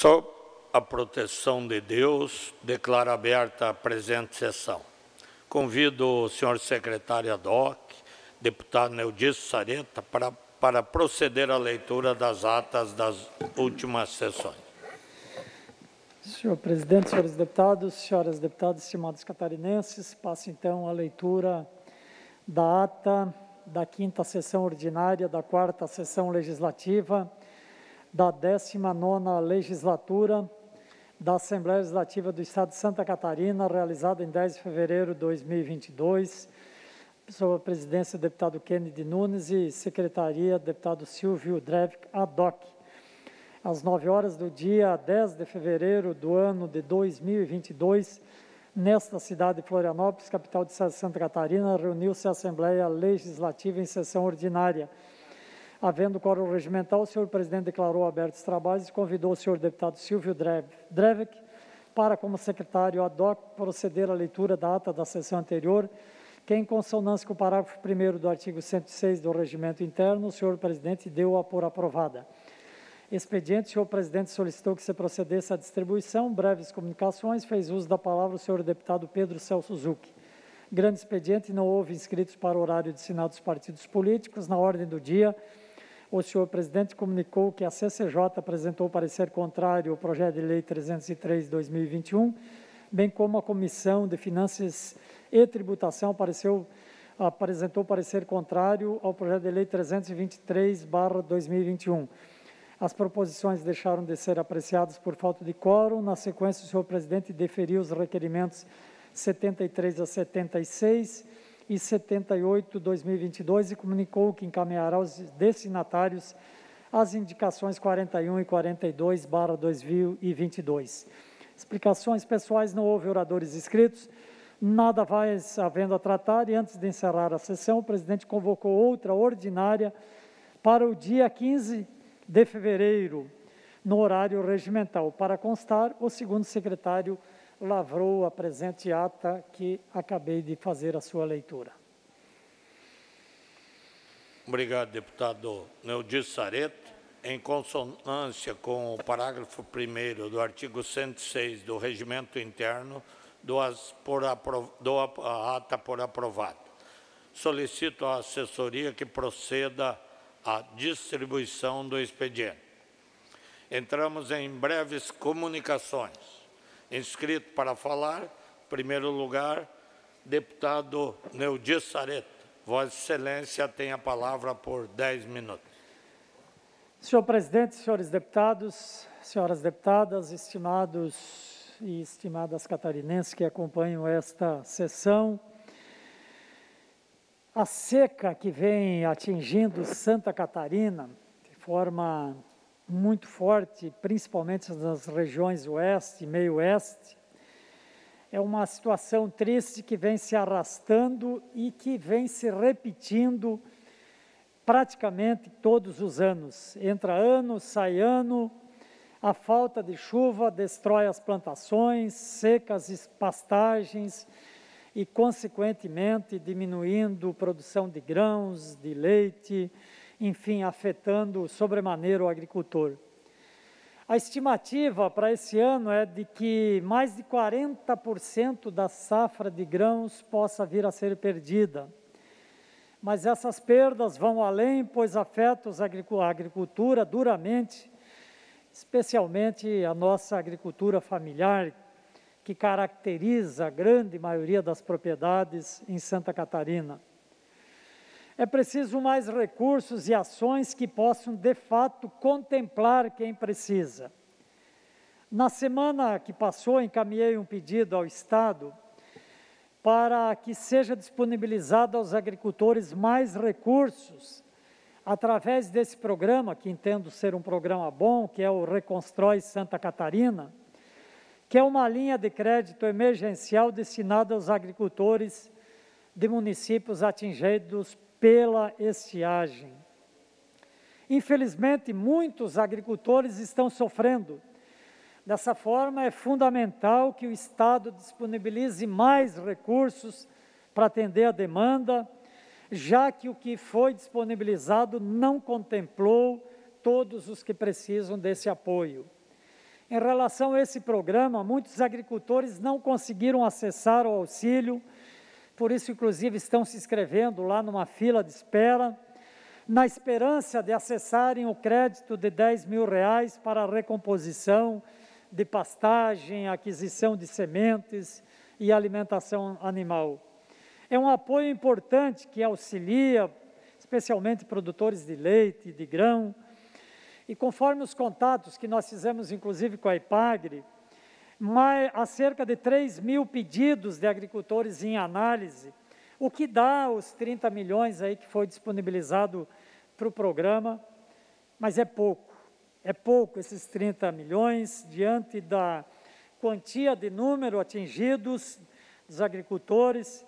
Sob a proteção de Deus, declaro aberta a presente sessão. Convido o senhor secretário Adoc, deputado Neudis Sareta, para, para proceder à leitura das atas das últimas sessões. Senhor presidente, senhores deputados, senhoras deputadas, estimados catarinenses, passo então a leitura da ata da quinta sessão ordinária da quarta sessão legislativa da 19ª legislatura da Assembleia Legislativa do Estado de Santa Catarina, realizada em 10 de fevereiro de 2022, sob a presidência do deputado Kennedy Nunes e secretaria do deputado Silvio Drevik Adoc. Às 9 horas do dia 10 de fevereiro do ano de 2022, nesta cidade de Florianópolis, capital de Santa Catarina, reuniu-se a Assembleia Legislativa em sessão ordinária Havendo quórum regimental, o senhor presidente declarou abertos os trabalhos e convidou o senhor deputado Silvio Drevek para, como secretário ad hoc, proceder à leitura da ata da sessão anterior, que, em consonância com o parágrafo 1 do artigo 106 do Regimento Interno, o senhor presidente deu-a por aprovada. Expediente, o senhor presidente solicitou que se procedesse à distribuição, breves comunicações, fez uso da palavra o senhor deputado Pedro Celso Zucchi. Grande expediente, não houve inscritos para o horário de sinal dos partidos políticos. Na ordem do dia, o senhor presidente comunicou que a CCJ apresentou parecer contrário ao projeto de lei 303 de 2021, bem como a Comissão de Finanças e Tributação apareceu, apresentou parecer contrário ao projeto de lei 323/2021. As proposições deixaram de ser apreciadas por falta de quórum. Na sequência, o senhor presidente deferiu os requerimentos 73 a 76 e 78, 2022, e comunicou que encaminhará aos destinatários as indicações 41 e 42, barra 2022. Explicações pessoais, não houve oradores inscritos, nada vai havendo a tratar, e antes de encerrar a sessão, o presidente convocou outra ordinária para o dia 15 de fevereiro, no horário regimental. Para constar, o segundo secretário lavrou a presente ata que acabei de fazer a sua leitura. Obrigado, deputado Neudi Sareto. Em consonância com o parágrafo 1 do artigo 106 do Regimento Interno, dou, as, por dou a ata por aprovada. Solicito à assessoria que proceda à distribuição do expediente. Entramos em breves comunicações inscrito para falar, em primeiro lugar, deputado Neudir Sareta. Vossa Excelência tem a palavra por 10 minutos. Senhor presidente, senhores deputados, senhoras deputadas, estimados e estimadas catarinenses que acompanham esta sessão, a seca que vem atingindo Santa Catarina de forma muito forte, principalmente nas regiões oeste e meio oeste. É uma situação triste que vem se arrastando e que vem se repetindo praticamente todos os anos. Entra ano, sai ano, a falta de chuva destrói as plantações, seca as pastagens e, consequentemente, diminuindo produção de grãos, de leite, enfim, afetando sobremaneira o agricultor. A estimativa para esse ano é de que mais de 40% da safra de grãos possa vir a ser perdida. Mas essas perdas vão além, pois afetam a agricultura duramente, especialmente a nossa agricultura familiar, que caracteriza a grande maioria das propriedades em Santa Catarina. É preciso mais recursos e ações que possam, de fato, contemplar quem precisa. Na semana que passou, encaminhei um pedido ao Estado para que seja disponibilizado aos agricultores mais recursos através desse programa, que entendo ser um programa bom, que é o Reconstrói Santa Catarina, que é uma linha de crédito emergencial destinada aos agricultores de municípios atingidos pela estiagem. Infelizmente, muitos agricultores estão sofrendo. Dessa forma, é fundamental que o Estado disponibilize mais recursos para atender a demanda, já que o que foi disponibilizado não contemplou todos os que precisam desse apoio. Em relação a esse programa, muitos agricultores não conseguiram acessar o auxílio, por isso, inclusive, estão se inscrevendo lá numa fila de espera, na esperança de acessarem o crédito de 10 mil reais para a recomposição de pastagem, aquisição de sementes e alimentação animal. É um apoio importante que auxilia, especialmente produtores de leite, de grão, e conforme os contatos que nós fizemos, inclusive com a IPAGRE, há cerca de 3 mil pedidos de agricultores em análise, o que dá os 30 milhões aí que foi disponibilizado para o programa, mas é pouco. É pouco esses 30 milhões diante da quantia de número atingidos dos agricultores.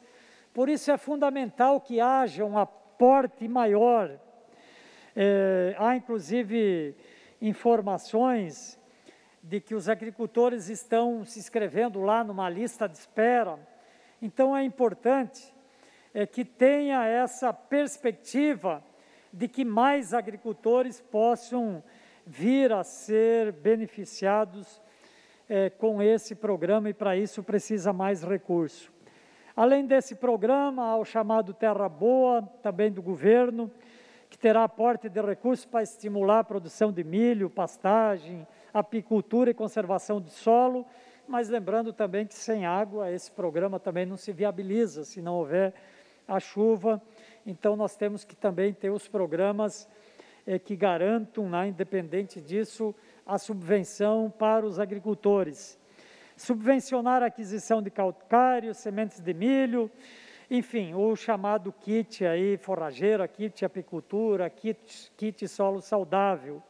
Por isso é fundamental que haja um aporte maior é, há inclusive informações de que os agricultores estão se inscrevendo lá numa lista de espera. Então é importante é, que tenha essa perspectiva de que mais agricultores possam vir a ser beneficiados é, com esse programa e para isso precisa mais recurso. Além desse programa, há o chamado Terra Boa, também do governo, que terá aporte de recursos para estimular a produção de milho, pastagem, apicultura e conservação de solo, mas lembrando também que sem água esse programa também não se viabiliza se não houver a chuva. Então nós temos que também ter os programas eh, que garantam, né, independente disso, a subvenção para os agricultores. Subvencionar a aquisição de calcário, sementes de milho, enfim, o chamado kit aí, forrageira, kit apicultura, kit, kit solo saudável.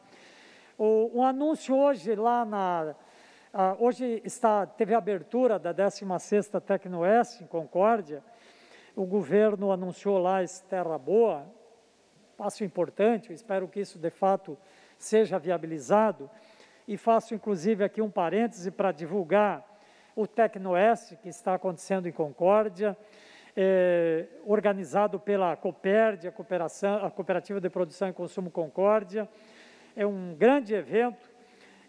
O, um anúncio hoje lá na... Hoje está, teve a abertura da 16ª Tecnoeste, em Concórdia. O governo anunciou lá esse Terra Boa, passo importante, eu espero que isso de fato seja viabilizado. E faço inclusive aqui um parêntese para divulgar o Tecnoeste, que está acontecendo em Concórdia, é, organizado pela Coperd, a, a Cooperativa de Produção e Consumo Concórdia. É um grande evento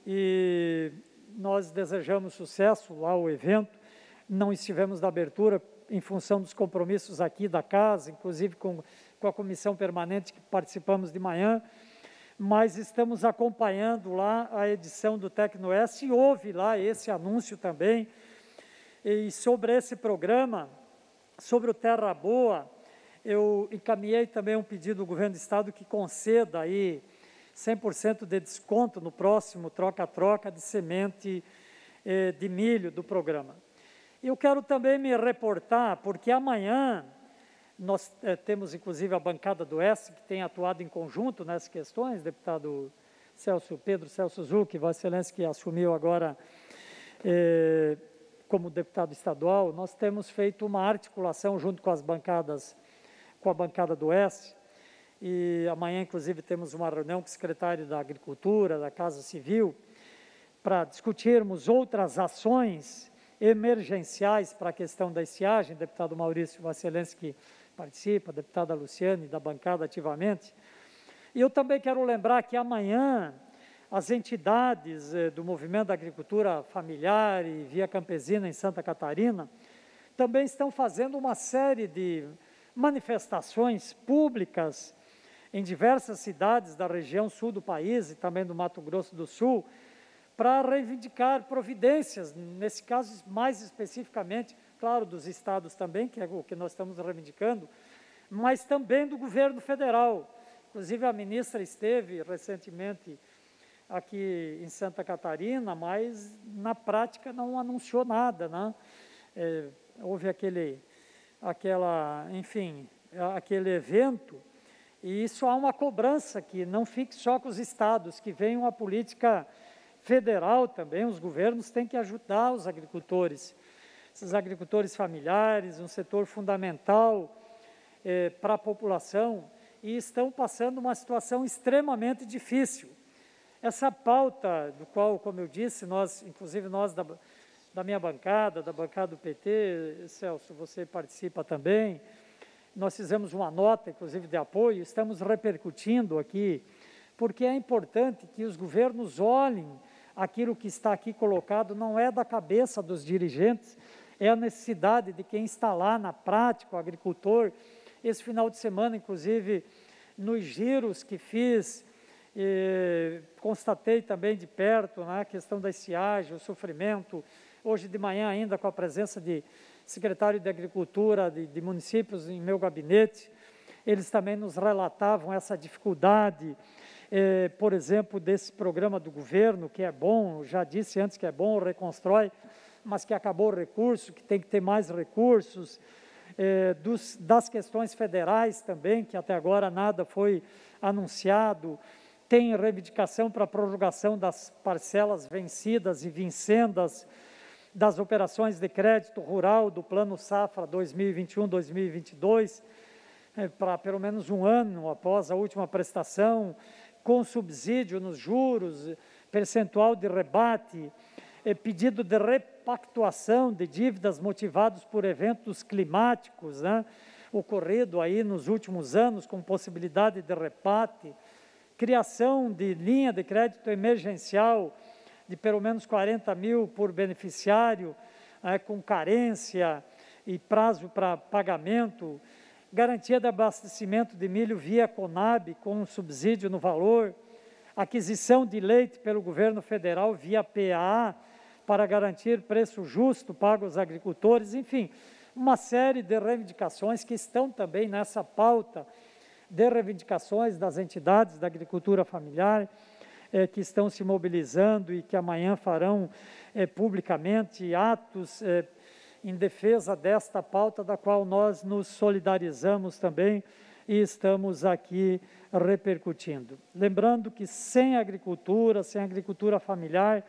e nós desejamos sucesso lá ao evento. Não estivemos na abertura em função dos compromissos aqui da casa, inclusive com, com a comissão permanente que participamos de manhã, mas estamos acompanhando lá a edição do Tecnoeste e houve lá esse anúncio também. E sobre esse programa, Sobre o Terra Boa, eu encaminhei também um pedido do governo do estado que conceda aí 100% de desconto no próximo troca-troca de semente eh, de milho do programa. Eu quero também me reportar, porque amanhã nós eh, temos inclusive a bancada do S, que tem atuado em conjunto nessas questões, deputado Celso Pedro Celso Zucchi, Vossa Excelência, que assumiu agora eh, como deputado estadual, nós temos feito uma articulação junto com as bancadas, com a bancada do Oeste, e amanhã, inclusive, temos uma reunião com o secretário da Agricultura, da Casa Civil, para discutirmos outras ações emergenciais para a questão da estiagem, deputado Maurício Vassilensky que participa, deputada Luciane, da bancada ativamente. E eu também quero lembrar que amanhã as entidades eh, do movimento da agricultura familiar e via campesina em Santa Catarina também estão fazendo uma série de manifestações públicas em diversas cidades da região sul do país e também do Mato Grosso do Sul, para reivindicar providências, nesse caso mais especificamente, claro, dos estados também, que é o que nós estamos reivindicando, mas também do governo federal. Inclusive a ministra esteve recentemente aqui em Santa Catarina, mas na prática não anunciou nada, né? É, houve aquele, aquela, enfim, aquele evento e isso há uma cobrança que não fique só com os estados, que venha uma política federal também, os governos têm que ajudar os agricultores, esses agricultores familiares, um setor fundamental é, para a população, e estão passando uma situação extremamente difícil. Essa pauta, do qual, como eu disse, nós, inclusive nós da, da minha bancada, da bancada do PT, Celso, você participa também, nós fizemos uma nota, inclusive, de apoio, estamos repercutindo aqui, porque é importante que os governos olhem aquilo que está aqui colocado não é da cabeça dos dirigentes, é a necessidade de quem está lá na prática, o agricultor. Esse final de semana, inclusive, nos giros que fiz, constatei também de perto né, a questão da estiagem, o sofrimento. Hoje de manhã, ainda com a presença de secretário de Agricultura de, de municípios em meu gabinete, eles também nos relatavam essa dificuldade, eh, por exemplo, desse programa do governo, que é bom, já disse antes que é bom, reconstrói, mas que acabou o recurso, que tem que ter mais recursos, eh, dos, das questões federais também, que até agora nada foi anunciado, tem reivindicação para prorrogação das parcelas vencidas e vincendas das operações de crédito rural do Plano Safra 2021-2022, é, para pelo menos um ano após a última prestação, com subsídio nos juros, percentual de rebate, é, pedido de repactuação de dívidas motivados por eventos climáticos, né, ocorrido aí nos últimos anos, com possibilidade de repate, criação de linha de crédito emergencial de pelo menos 40 mil por beneficiário, é, com carência e prazo para pagamento, garantia de abastecimento de milho via Conab, com um subsídio no valor, aquisição de leite pelo governo federal via PAA, para garantir preço justo pago aos agricultores, enfim, uma série de reivindicações que estão também nessa pauta de reivindicações das entidades da agricultura familiar, é, que estão se mobilizando e que amanhã farão é, publicamente atos é, em defesa desta pauta, da qual nós nos solidarizamos também e estamos aqui repercutindo. Lembrando que sem agricultura, sem agricultura familiar,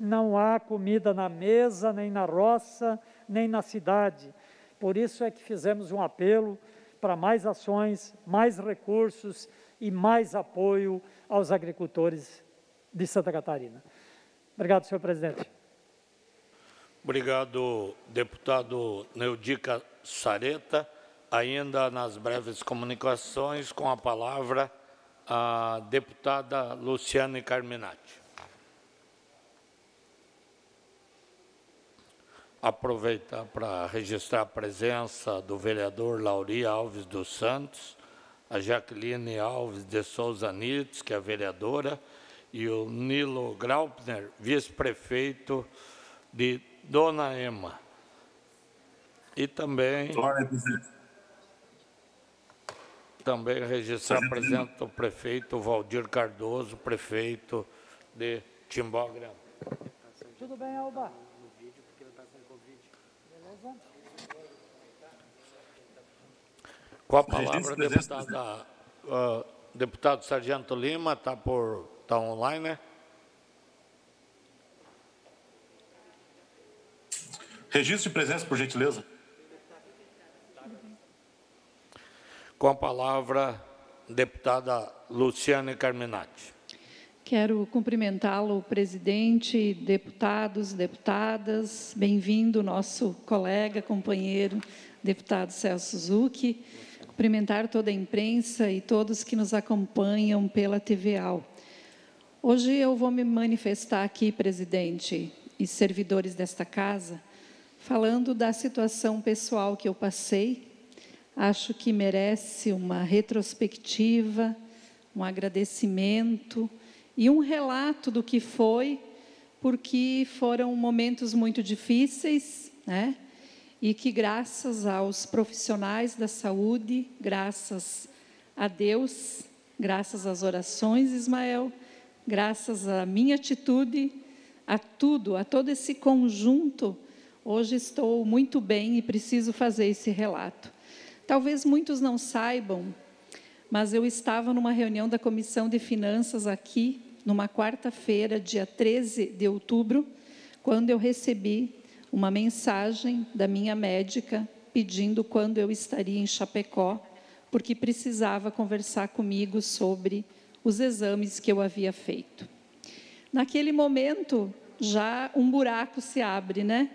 não há comida na mesa, nem na roça, nem na cidade. Por isso é que fizemos um apelo para mais ações, mais recursos e mais apoio aos agricultores de Santa Catarina. Obrigado, senhor presidente. Obrigado, deputado Neudica Sareta. Ainda nas breves comunicações, com a palavra a deputada Luciane Carminati. Aproveitar para registrar a presença do vereador Lauri Alves dos Santos, a Jaqueline Alves de Souza Nitz, que é vereadora, e o Nilo Graupner, vice-prefeito de Dona Ema. E também... Também registrar presente o prefeito Valdir Cardoso, prefeito de Timbó Grande. Tudo bem, Alba? Com a palavra, deputada, uh, deputado Sargento Lima, está por Está online, né? Registro de presença, por gentileza. Com a palavra, deputada Luciane Carminati. Quero cumprimentá-lo, presidente, deputados, deputadas. Bem-vindo, nosso colega, companheiro, deputado Celso Zucchi. Cumprimentar toda a imprensa e todos que nos acompanham pela TVAL. Hoje eu vou me manifestar aqui, presidente e servidores desta casa, falando da situação pessoal que eu passei. Acho que merece uma retrospectiva, um agradecimento e um relato do que foi, porque foram momentos muito difíceis, né? E que graças aos profissionais da saúde, graças a Deus, graças às orações, Ismael, graças à minha atitude, a tudo, a todo esse conjunto, hoje estou muito bem e preciso fazer esse relato. Talvez muitos não saibam, mas eu estava numa reunião da Comissão de Finanças aqui, numa quarta-feira, dia 13 de outubro, quando eu recebi uma mensagem da minha médica pedindo quando eu estaria em Chapecó, porque precisava conversar comigo sobre os exames que eu havia feito. Naquele momento, já um buraco se abre, né?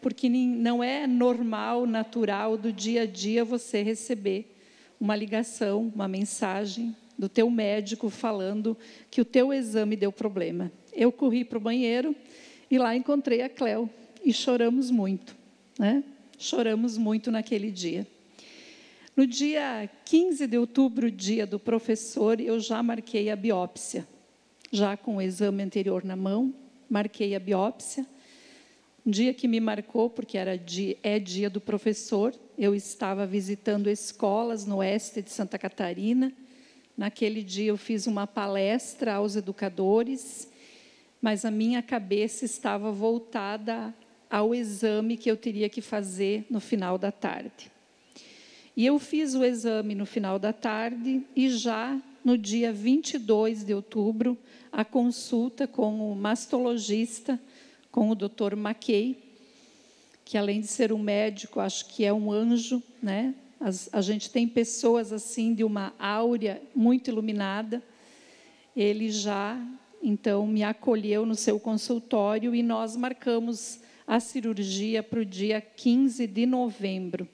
Porque não é normal, natural do dia a dia você receber uma ligação, uma mensagem do teu médico falando que o teu exame deu problema. Eu corri para o banheiro e lá encontrei a Cléo e choramos muito, né? Choramos muito naquele dia. No dia 15 de outubro, dia do professor, eu já marquei a biópsia, já com o exame anterior na mão, marquei a biópsia. Um dia que me marcou, porque era dia, é dia do professor, eu estava visitando escolas no oeste de Santa Catarina. Naquele dia eu fiz uma palestra aos educadores, mas a minha cabeça estava voltada ao exame que eu teria que fazer no final da tarde. E eu fiz o exame no final da tarde e já no dia 22 de outubro, a consulta com o mastologista, com o Dr. Mackey, que além de ser um médico, acho que é um anjo, né? As, a gente tem pessoas assim de uma áurea muito iluminada. Ele já então me acolheu no seu consultório e nós marcamos a cirurgia para o dia 15 de novembro.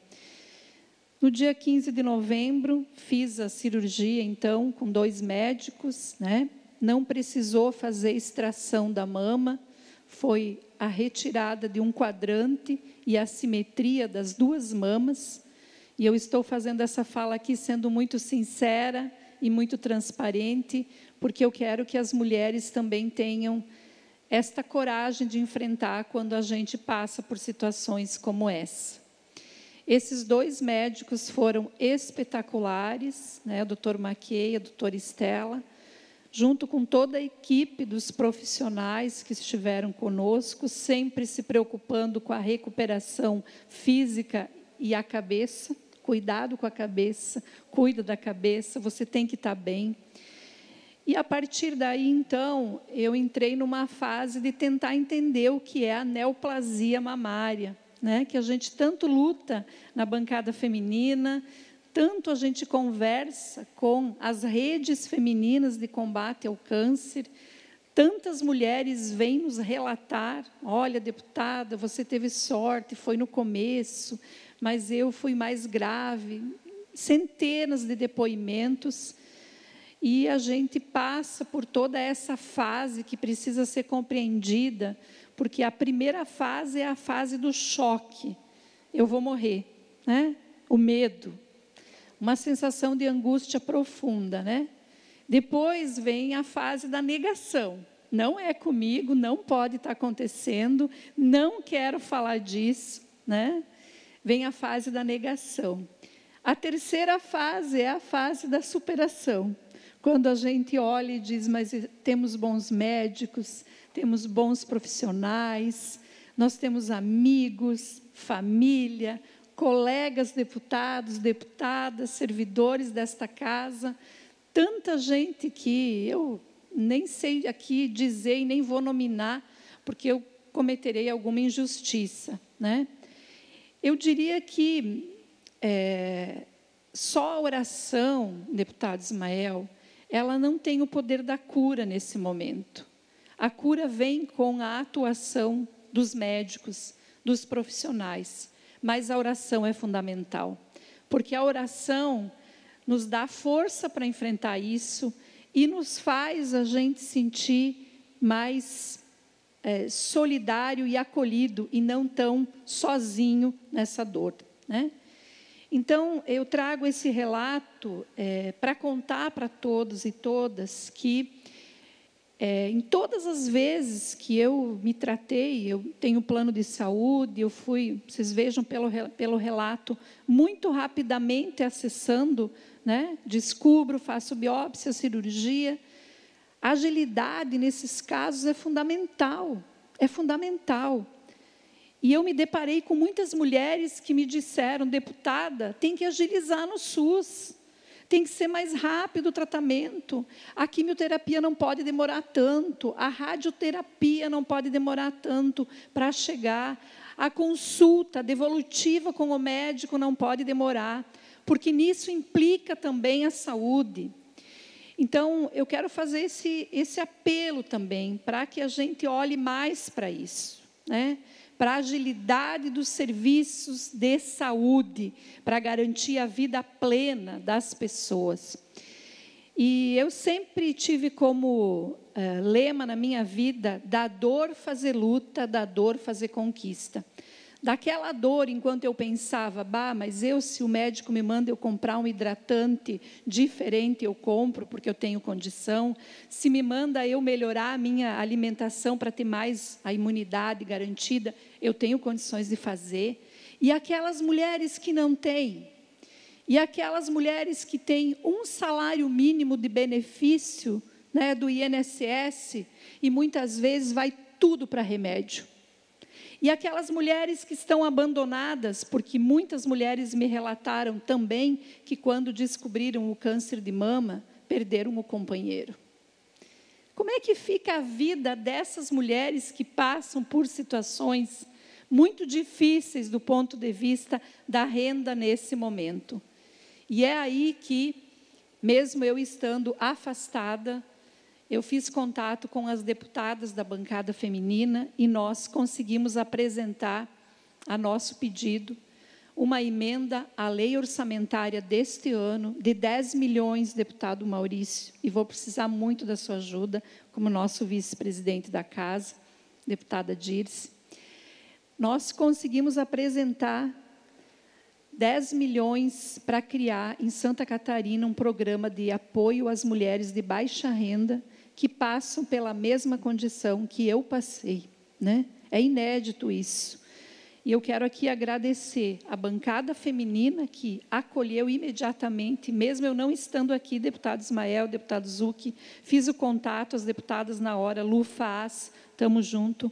No dia 15 de novembro, fiz a cirurgia, então, com dois médicos, né? Não precisou fazer extração da mama, foi a retirada de um quadrante e a simetria das duas mamas. E eu estou fazendo essa fala aqui sendo muito sincera e muito transparente, porque eu quero que as mulheres também tenham esta coragem de enfrentar quando a gente passa por situações como essa. Esses dois médicos foram espetaculares, né, o doutor Maquei e a doutora Estela, junto com toda a equipe dos profissionais que estiveram conosco, sempre se preocupando com a recuperação física e a cabeça. Cuidado com a cabeça, cuida da cabeça, você tem que estar bem. E a partir daí, então, eu entrei numa fase de tentar entender o que é a neoplasia mamária né, que a gente tanto luta na bancada feminina, tanto a gente conversa com as redes femininas de combate ao câncer, tantas mulheres vêm nos relatar: olha, deputada, você teve sorte, foi no começo, mas eu fui mais grave. Centenas de depoimentos. E a gente passa por toda essa fase que precisa ser compreendida porque a primeira fase é a fase do choque. Eu vou morrer, né? O medo, uma sensação de angústia profunda, né? Depois vem a fase da negação. Não é comigo, não pode estar acontecendo, não quero falar disso, né? Vem a fase da negação. A terceira fase é a fase da superação. Quando a gente olha e diz, mas temos bons médicos, temos bons profissionais, nós temos amigos, família, colegas deputados, deputadas, servidores desta casa, tanta gente que eu nem sei aqui dizer e nem vou nominar, porque eu cometerei alguma injustiça. Né? Eu diria que é, só a oração, deputado Ismael, ela não tem o poder da cura nesse momento. A cura vem com a atuação dos médicos, dos profissionais, mas a oração é fundamental, porque a oração nos dá força para enfrentar isso e nos faz a gente sentir mais é, solidário e acolhido e não tão sozinho nessa dor, né? Então, eu trago esse relato é, para contar para todos e todas que é, em todas as vezes que eu me tratei, eu tenho plano de saúde, eu fui, vocês vejam pelo, pelo relato, muito rapidamente acessando, né, descubro, faço biópsia, cirurgia. agilidade nesses casos é fundamental, é fundamental. E eu me deparei com muitas mulheres que me disseram, deputada, tem que agilizar no SUS. Tem que ser mais rápido o tratamento. A quimioterapia não pode demorar tanto. A radioterapia não pode demorar tanto para chegar. A consulta devolutiva com o médico não pode demorar, porque nisso implica também a saúde. Então, eu quero fazer esse, esse apelo também, para que a gente olhe mais para isso. Né? Para a agilidade dos serviços de saúde, para garantir a vida plena das pessoas. E eu sempre tive como uh, lema na minha vida: da dor fazer luta, da dor fazer conquista. Daquela dor, enquanto eu pensava, bah, mas eu, se o médico me manda eu comprar um hidratante diferente, eu compro, porque eu tenho condição. Se me manda eu melhorar a minha alimentação para ter mais a imunidade garantida, eu tenho condições de fazer. E aquelas mulheres que não têm, e aquelas mulheres que têm um salário mínimo de benefício né, do INSS, e muitas vezes vai tudo para remédio e aquelas mulheres que estão abandonadas, porque muitas mulheres me relataram também que, quando descobriram o câncer de mama, perderam o companheiro. Como é que fica a vida dessas mulheres que passam por situações muito difíceis do ponto de vista da renda nesse momento? E é aí que, mesmo eu estando afastada, eu fiz contato com as deputadas da bancada feminina e nós conseguimos apresentar a nosso pedido uma emenda à lei orçamentária deste ano de 10 milhões, deputado Maurício, e vou precisar muito da sua ajuda, como nosso vice-presidente da casa, deputada Dirce. Nós conseguimos apresentar 10 milhões para criar em Santa Catarina um programa de apoio às mulheres de baixa renda que passam pela mesma condição que eu passei, né? É inédito isso. E eu quero aqui agradecer a bancada feminina que acolheu imediatamente, mesmo eu não estando aqui, deputado Ismael, deputado Zucchi, fiz o contato, as deputadas na hora, Lu Faz, estamos junto.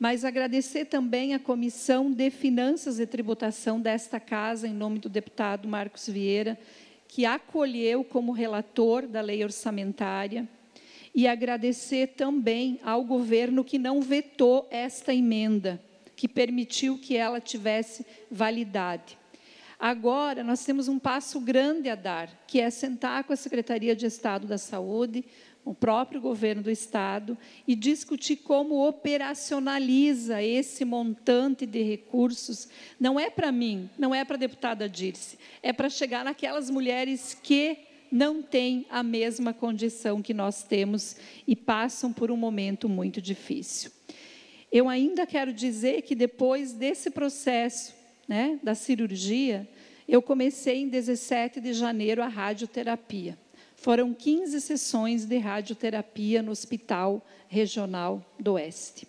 Mas agradecer também a Comissão de Finanças e Tributação desta casa, em nome do deputado Marcos Vieira, que acolheu como relator da lei orçamentária e agradecer também ao governo que não vetou esta emenda, que permitiu que ela tivesse validade. Agora, nós temos um passo grande a dar, que é sentar com a Secretaria de Estado da Saúde, o próprio governo do Estado, e discutir como operacionaliza esse montante de recursos. Não é para mim, não é para a deputada Dirce, é para chegar naquelas mulheres que não têm a mesma condição que nós temos e passam por um momento muito difícil. Eu ainda quero dizer que depois desse processo, né, da cirurgia, eu comecei em 17 de janeiro a radioterapia. Foram 15 sessões de radioterapia no Hospital Regional do Oeste.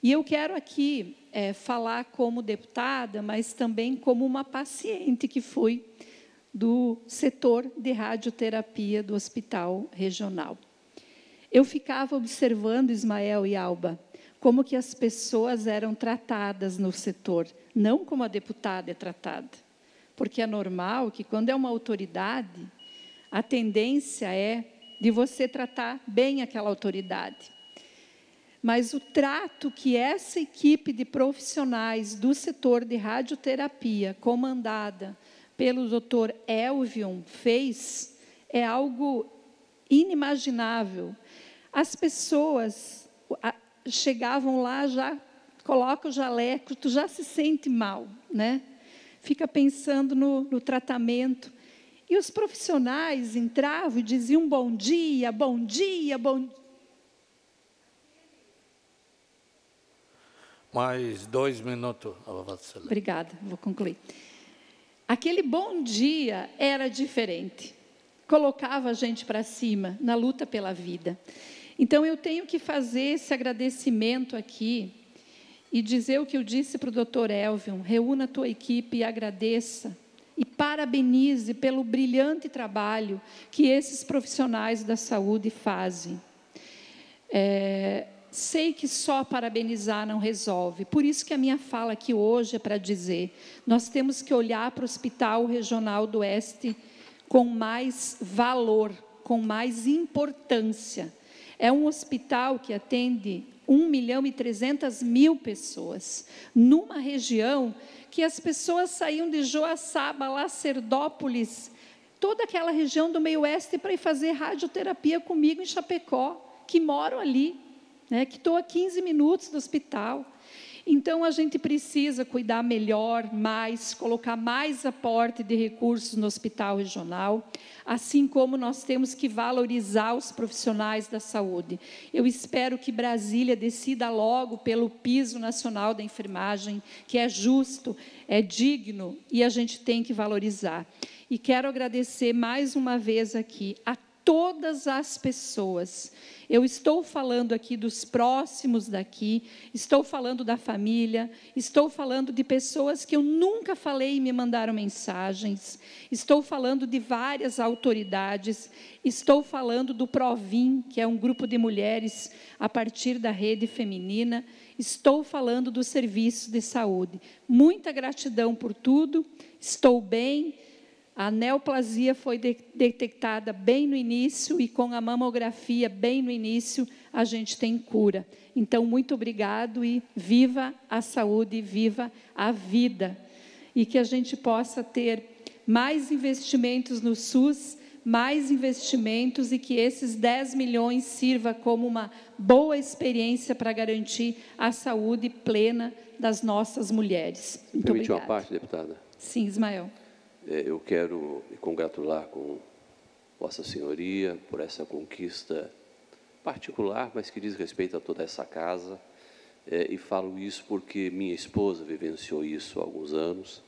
E eu quero aqui é, falar como deputada, mas também como uma paciente que fui do setor de radioterapia do hospital regional. Eu ficava observando Ismael e Alba, como que as pessoas eram tratadas no setor, não como a deputada é tratada. Porque é normal que quando é uma autoridade, a tendência é de você tratar bem aquela autoridade. Mas o trato que essa equipe de profissionais do setor de radioterapia, comandada pelo Dr. Elvion fez é algo inimaginável. As pessoas chegavam lá já coloca o jaleco, tu já se sente mal, né? Fica pensando no, no tratamento. E os profissionais entravam e diziam bom dia, bom dia, bom Mais dois minutos. Obrigada, vou concluir. Aquele bom dia era diferente. Colocava a gente para cima na luta pela vida. Então eu tenho que fazer esse agradecimento aqui e dizer o que eu disse para o doutor Elvion: reúna a tua equipe e agradeça e parabenize pelo brilhante trabalho que esses profissionais da saúde fazem. É, Sei que só parabenizar não resolve, por isso que a minha fala aqui hoje é para dizer: nós temos que olhar para o Hospital Regional do Oeste com mais valor, com mais importância. É um hospital que atende 1 milhão e 300 mil pessoas, numa região que as pessoas saíam de Joaçaba, Lacerdópolis, toda aquela região do meio oeste para ir fazer radioterapia comigo em Chapecó, que moram ali né, que estou a 15 minutos do hospital. Então, a gente precisa cuidar melhor, mais, colocar mais aporte de recursos no hospital regional, assim como nós temos que valorizar os profissionais da saúde. Eu espero que Brasília decida logo pelo piso nacional da enfermagem, que é justo, é digno e a gente tem que valorizar. E quero agradecer mais uma vez aqui a todas as pessoas eu estou falando aqui dos próximos daqui, estou falando da família, estou falando de pessoas que eu nunca falei e me mandaram mensagens, estou falando de várias autoridades, estou falando do Provim, que é um grupo de mulheres a partir da rede feminina, estou falando do serviço de saúde. Muita gratidão por tudo, estou bem a neoplasia foi de detectada bem no início e com a mamografia bem no início a gente tem cura. Então, muito obrigado e viva a saúde, viva a vida. E que a gente possa ter mais investimentos no SUS, mais investimentos e que esses 10 milhões sirva como uma boa experiência para garantir a saúde plena das nossas mulheres. Muito Permite obrigada. uma parte, deputada? Sim, Ismael. É, eu quero me congratular com Vossa Senhoria por essa conquista particular, mas que diz respeito a toda essa casa. É, e falo isso porque minha esposa vivenciou isso há alguns anos,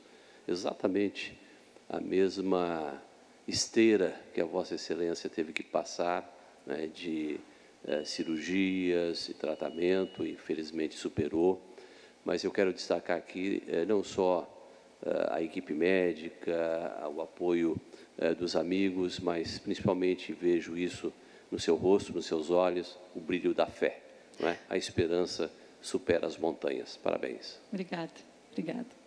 exatamente a mesma esteira que a Vossa Excelência teve que passar, né, de é, cirurgias e tratamento, infelizmente superou. Mas eu quero destacar aqui não só a equipe médica, o apoio eh, dos amigos, mas principalmente vejo isso no seu rosto, nos seus olhos, o brilho da fé. Não é? A esperança supera as montanhas. Parabéns. Obrigada. Obrigada.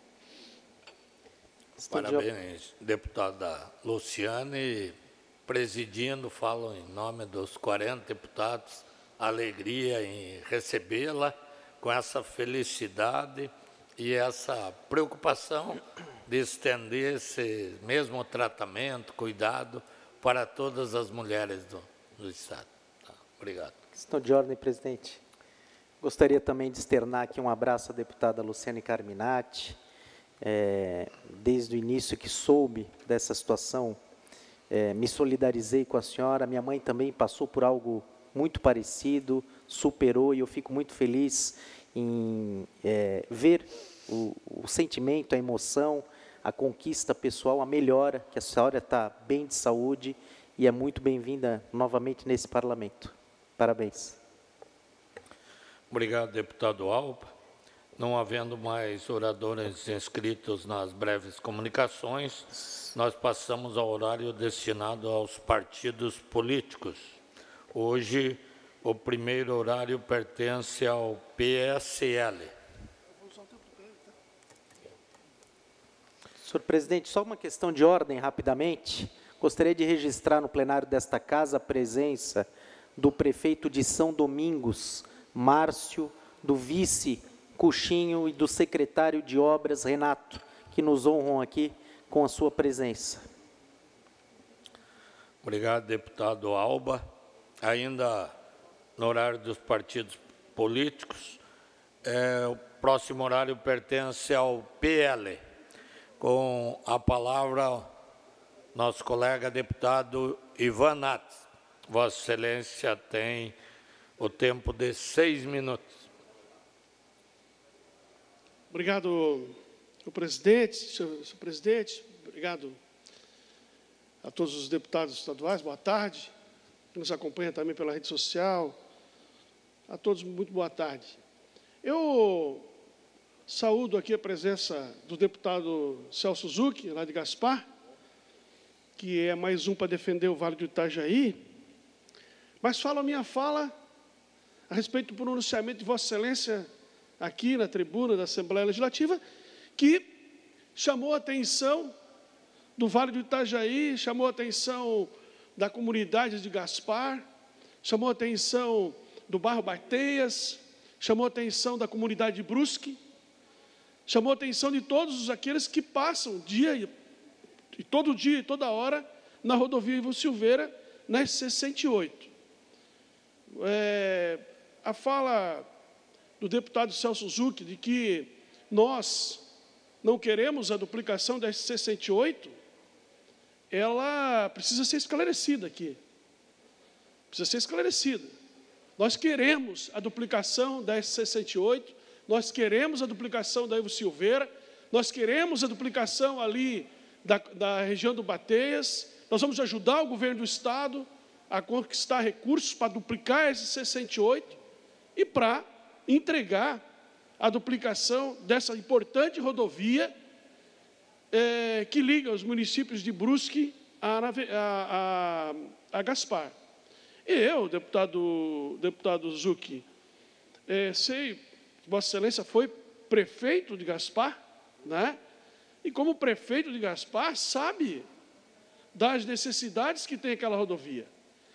Parabéns, deputada Luciane, presidindo, falo em nome dos 40 deputados, alegria em recebê-la com essa felicidade e essa preocupação de estender esse mesmo tratamento, cuidado para todas as mulheres do, do Estado. Tá, obrigado. Questão de ordem, presidente. Gostaria também de externar aqui um abraço à deputada Luciane Carminati. É, desde o início que soube dessa situação, é, me solidarizei com a senhora. Minha mãe também passou por algo muito parecido, superou, e eu fico muito feliz em é, ver o, o, sentimento, a emoção, a conquista pessoal, a melhora, que a senhora está bem de saúde e é muito bem-vinda novamente nesse parlamento. Parabéns. Obrigado, deputado Alba. Não havendo mais oradores inscritos nas breves comunicações, nós passamos ao horário destinado aos partidos políticos. Hoje, o primeiro horário pertence ao PSL. Senhor presidente, só uma questão de ordem rapidamente. Gostaria de registrar no plenário desta casa a presença do prefeito de São Domingos, Márcio, do vice Cuxinho e do secretário de Obras, Renato, que nos honram aqui com a sua presença. Obrigado, deputado Alba. Ainda no horário dos partidos políticos. É, o próximo horário pertence ao PL. Com a palavra, nosso colega deputado Ivan Nats. Vossa Excelência tem o tempo de seis minutos. Obrigado, o presidente, senhor, senhor presidente. Obrigado a todos os deputados estaduais. Boa tarde. Nos acompanha também pela rede social, a todos, muito boa tarde. Eu saúdo aqui a presença do deputado Celso Zucchi, lá de Gaspar, que é mais um para defender o Vale do Itajaí, mas falo a minha fala a respeito do pronunciamento de Vossa Excelência aqui na tribuna da Assembleia Legislativa, que chamou a atenção do Vale do Itajaí, chamou a atenção da comunidade de Gaspar, chamou a atenção do bairro Bateias, chamou a atenção da comunidade de Brusque, chamou a atenção de todos aqueles que passam dia e todo dia e toda hora na rodovia Ivo Silveira, na SC 108. É, a fala do deputado Celso Zucchi de que nós não queremos a duplicação da SC-108, ela precisa ser esclarecida aqui. Precisa ser esclarecida. Nós queremos a duplicação da SC-108, nós queremos a duplicação da Ivo Silveira, nós queremos a duplicação ali da, da região do Bateias, nós vamos ajudar o governo do Estado a conquistar recursos para duplicar esse 68 e para entregar a duplicação dessa importante rodovia é, que liga os municípios de Brusque a, a, a, a Gaspar. Eu, deputado, deputado Zucchi, é, sei que Vossa Excelência foi prefeito de Gaspar, né? E como prefeito de Gaspar, sabe das necessidades que tem aquela rodovia,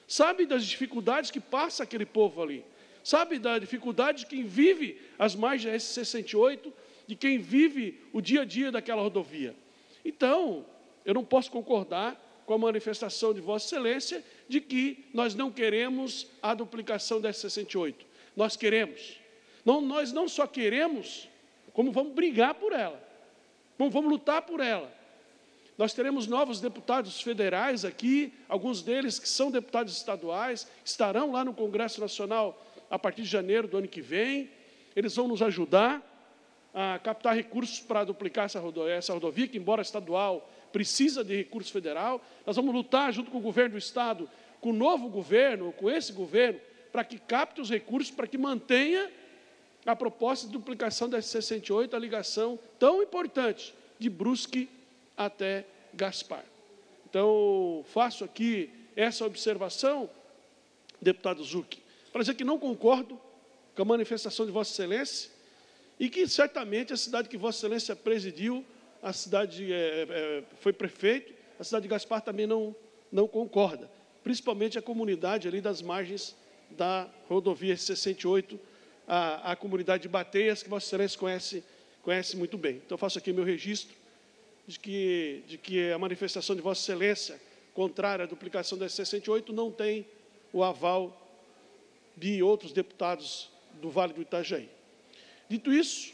sabe das dificuldades que passa aquele povo ali, sabe da dificuldade de quem vive as margens S68, de quem vive o dia a dia daquela rodovia. Então, eu não posso concordar com a manifestação de Vossa Excelência de que nós não queremos a duplicação da S68. Nós queremos. Não, nós não só queremos, como vamos brigar por ela. Como vamos lutar por ela. Nós teremos novos deputados federais aqui, alguns deles que são deputados estaduais, estarão lá no Congresso Nacional a partir de janeiro do ano que vem. Eles vão nos ajudar a captar recursos para duplicar essa rodovia, essa rodovia, que, embora estadual, precisa de recurso federal. Nós vamos lutar junto com o governo do Estado, com o novo governo, com esse governo, para que capte os recursos, para que mantenha a proposta de duplicação da S68, a ligação tão importante de Brusque até Gaspar. Então, faço aqui essa observação, deputado Zucchi, para dizer que não concordo com a manifestação de Vossa Excelência e que certamente a cidade que Vossa Excelência presidiu, a cidade é, é, foi prefeito, a cidade de Gaspar também não, não concorda, principalmente a comunidade ali das margens da rodovia 68, a, a comunidade de Bateias, que Vossa Excelência conhece, conhece muito bem. Então, faço aqui meu registro de que, de que a manifestação de Vossa Excelência contrária à duplicação da 68 não tem o aval de outros deputados do Vale do Itajaí. Dito isso,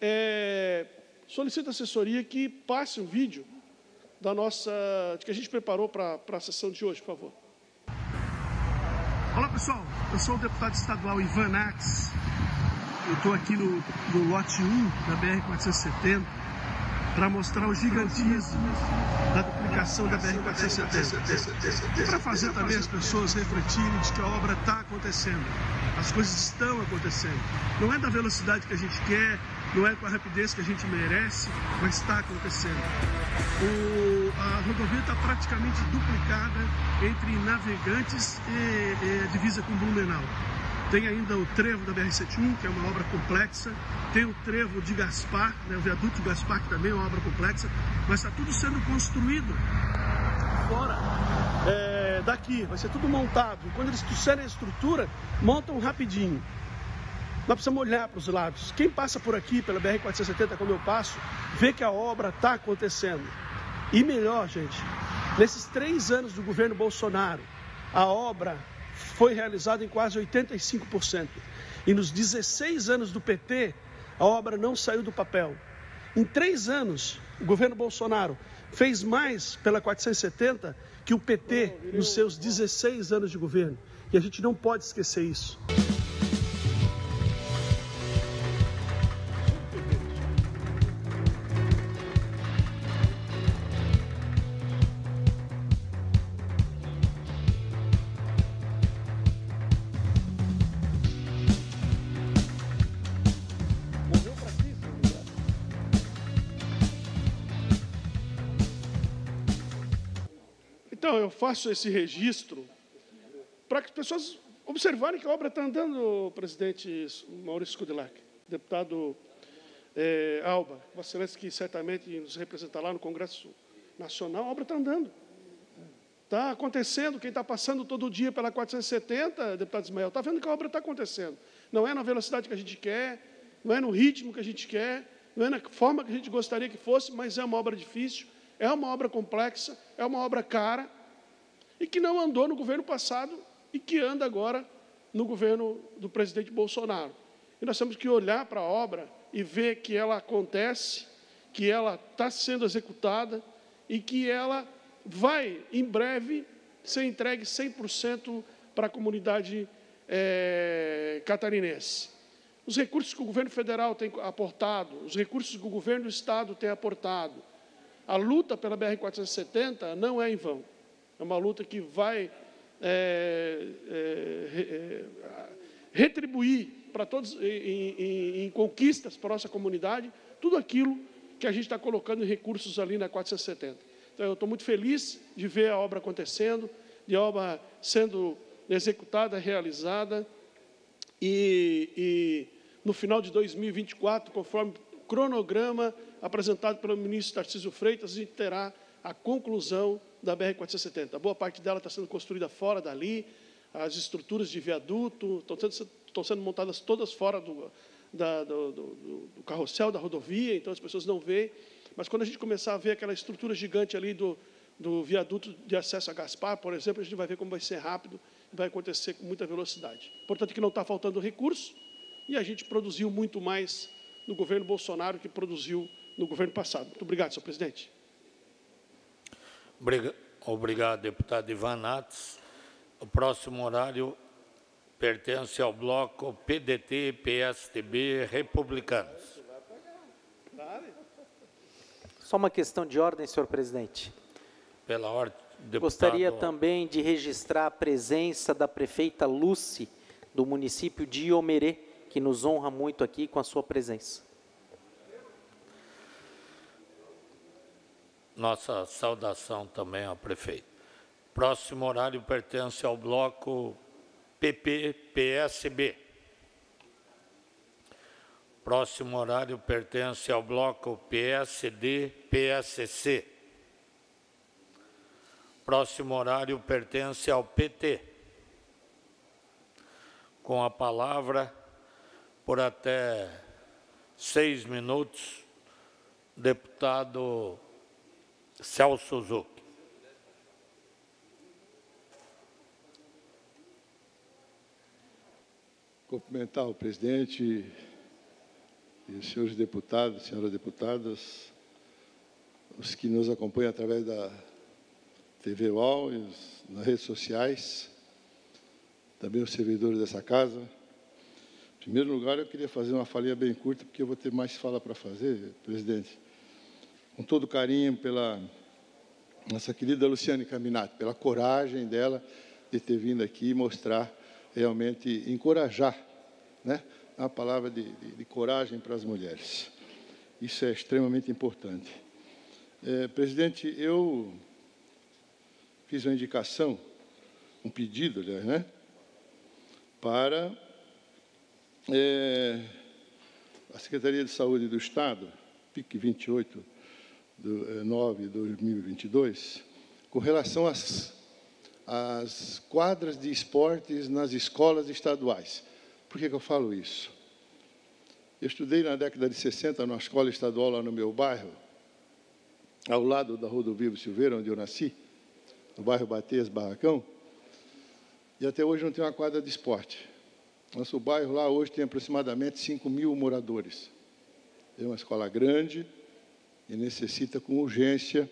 é, solicito assessoria que passe um vídeo da nossa, que a gente preparou para a sessão de hoje, por favor. Olá pessoal, eu sou o deputado estadual Ivan Nax. Eu estou aqui no, no lote 1 da BR-470 para mostrar o gigantismo da duplicação da BR-470. E para fazer também as pessoas refletirem de que a obra está acontecendo. As coisas estão acontecendo. Não é da velocidade que a gente quer, não é com a rapidez que a gente merece, mas está acontecendo. O, a rodovia está praticamente duplicada entre Navegantes e, e a divisa com Blumenau. Tem ainda o trevo da BR-71, que é uma obra complexa. Tem o trevo de Gaspar, né, o viaduto de Gaspar, que também é uma obra complexa. Mas está tudo sendo construído fora é, daqui. Vai ser tudo montado. E quando eles trouxerem a estrutura, montam rapidinho. Nós precisamos olhar para os lados. Quem passa por aqui, pela BR-470, como eu passo, vê que a obra está acontecendo. E melhor, gente, nesses três anos do governo Bolsonaro, a obra foi realizado em quase 85%. E nos 16 anos do PT, a obra não saiu do papel. Em três anos, o governo Bolsonaro fez mais pela 470 que o PT nos seus 16 anos de governo. E a gente não pode esquecer isso. Faço esse registro para que as pessoas observarem que a obra está andando, presidente Maurício Kudilac, deputado é, Alba, Vossa Excelência que certamente nos representa lá no Congresso Nacional, a obra está andando. Está acontecendo, quem está passando todo dia pela 470, deputado Ismael, está vendo que a obra está acontecendo. Não é na velocidade que a gente quer, não é no ritmo que a gente quer, não é na forma que a gente gostaria que fosse, mas é uma obra difícil, é uma obra complexa, é uma obra cara, e que não andou no governo passado e que anda agora no governo do presidente Bolsonaro. E nós temos que olhar para a obra e ver que ela acontece, que ela está sendo executada e que ela vai, em breve, ser entregue 100% para a comunidade é, catarinense. Os recursos que o governo federal tem aportado, os recursos que o governo do estado tem aportado, a luta pela BR-470 não é em vão. É uma luta que vai é, é, é, retribuir para todos em, em, em, conquistas para a nossa comunidade tudo aquilo que a gente está colocando em recursos ali na 470. Então, eu estou muito feliz de ver a obra acontecendo, de a obra sendo executada, realizada, e, e no final de 2024, conforme o cronograma apresentado pelo ministro Tarcísio Freitas, a gente terá a conclusão da BR-470. Boa parte dela está sendo construída fora dali, as estruturas de viaduto estão sendo, estão sendo montadas todas fora do, da, do, do, do, carrossel da rodovia, então as pessoas não veem. Mas quando a gente começar a ver aquela estrutura gigante ali do, do viaduto de acesso a Gaspar, por exemplo, a gente vai ver como vai ser rápido vai acontecer com muita velocidade. Portanto, que não está faltando recurso e a gente produziu muito mais no governo Bolsonaro que produziu no governo passado. Muito obrigado, senhor presidente. Obrigado, deputado Ivan Nats. O próximo horário pertence ao bloco PDT, PSDB, Republicanos. Só uma questão de ordem, senhor presidente. Pela ordem, deputado... Gostaria também de registrar a presença da prefeita Lucy, do município de Iomerê, que nos honra muito aqui com a sua presença. Nossa saudação também ao prefeito. Próximo horário pertence ao bloco PP-PSB. Próximo horário pertence ao bloco PSD-PSC. Próximo horário pertence ao PT. Com a palavra, por até seis minutos, deputado Celso Suzuki. Cumprimentar o presidente e os senhores deputados, senhoras deputadas, os que nos acompanham através da TV UOL e nas redes sociais, também os servidores dessa casa. Em primeiro lugar, eu queria fazer uma falinha bem curta, porque eu vou ter mais fala para fazer, presidente com todo carinho pela nossa querida Luciane Caminati, pela coragem dela de ter vindo aqui mostrar, realmente encorajar, né? A palavra de, de, de coragem para as mulheres. Isso é extremamente importante. É, presidente, eu fiz uma indicação, um pedido, aliás, né? Para é, a Secretaria de Saúde do Estado, PIC 28, do, 9 de 2022, com relação às, às quadras de esportes nas escolas estaduais. Por que, que eu falo isso? Eu estudei na década de 60 numa escola estadual lá no meu bairro, ao lado da Rodovia Silveira, onde eu nasci, no bairro Bateias Barracão, e até hoje não tem uma quadra de esporte. Nosso bairro lá hoje tem aproximadamente 5 mil moradores. É uma escola grande, e necessita com urgência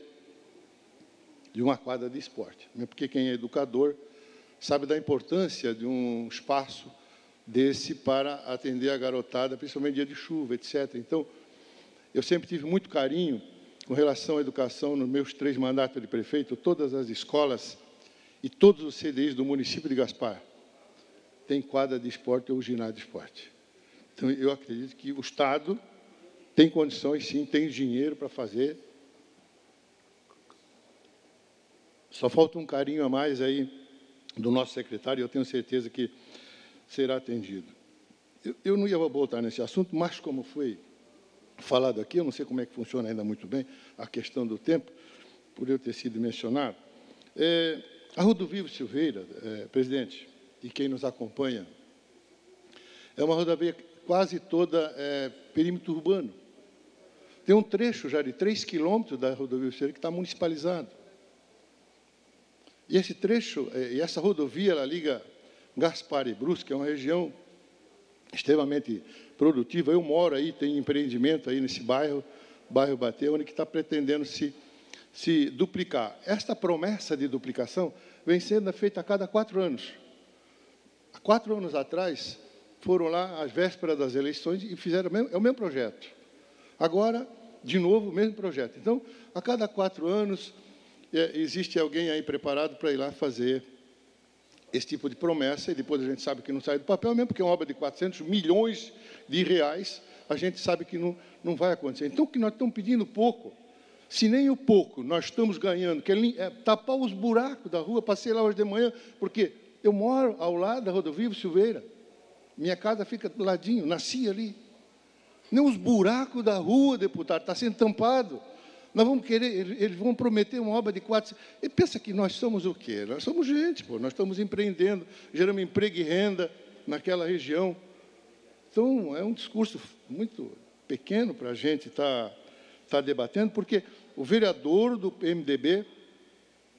de uma quadra de esporte. Porque quem é educador sabe da importância de um espaço desse para atender a garotada, principalmente dia de chuva, etc. Então, eu sempre tive muito carinho com relação à educação nos meus três mandatos de prefeito, todas as escolas e todos os CDIs do município de Gaspar têm quadra de esporte ou ginásio de esporte. Então, eu acredito que o Estado tem condições, sim, tem dinheiro para fazer. Só falta um carinho a mais aí do nosso secretário, e eu tenho certeza que será atendido. Eu, eu não ia voltar nesse assunto, mas como foi falado aqui, eu não sei como é que funciona ainda muito bem a questão do tempo, por eu ter sido mencionado. É, a Rodovia Silveira, é, presidente, e quem nos acompanha, é uma rodovia quase toda é, perímetro urbano. Tem um trecho já de 3 quilômetros da rodovia que está municipalizado. E esse trecho, é, e essa rodovia, ela liga Gaspar e Brusque, que é uma região extremamente produtiva. Eu moro aí, tenho empreendimento aí nesse bairro, bairro Bateone, que está pretendendo se, se duplicar. Esta promessa de duplicação vem sendo feita a cada quatro anos. Há quatro anos atrás, foram lá às vésperas das eleições e fizeram o mesmo, é o mesmo projeto. Agora, de novo, o mesmo projeto. Então, a cada quatro anos, é, existe alguém aí preparado para ir lá fazer esse tipo de promessa, e depois a gente sabe que não sai do papel, mesmo porque é uma obra de 400 milhões de reais, a gente sabe que não, não vai acontecer. Então, o que nós estamos pedindo pouco, se nem o pouco nós estamos ganhando, que é, é tapar os buracos da rua, passei lá hoje de manhã, porque eu moro ao lado da rodovia Silveira, minha casa fica do ladinho, nasci ali. Nem os buracos da rua, deputado, está sendo tampado. Nós vamos querer, eles vão prometer uma obra de quatro. E pensa que nós somos o quê? Nós somos gente, pô, nós estamos empreendendo, gerando emprego e renda naquela região. Então, é um discurso muito pequeno para a gente estar tá, tá debatendo, porque o vereador do MDB